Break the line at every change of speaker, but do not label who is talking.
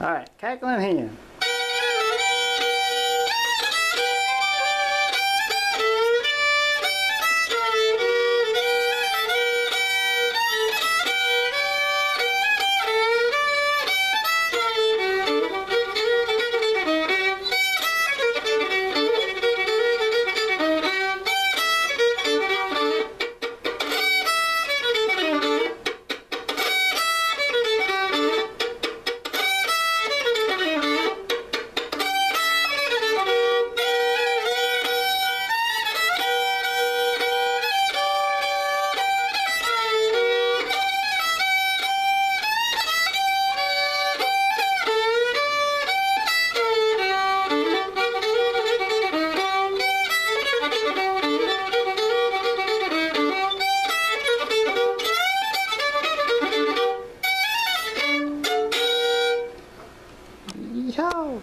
Alright, cackling hen. Ciao.